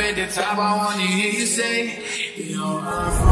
at the top, I wanna hear you say, You're from